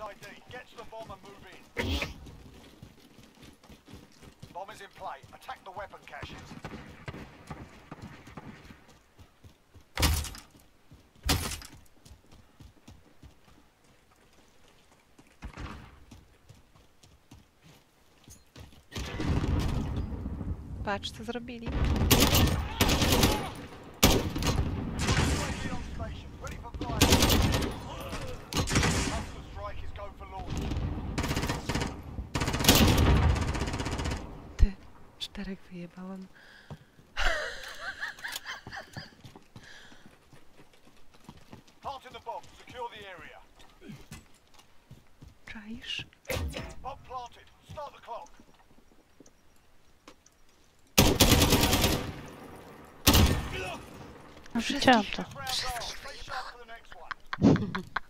ID. Get to the bomb and move in. Bomb is in play. Attack the weapon caches. Patrz, co zrobili. The area. Czaisz? Widziałam to. Off.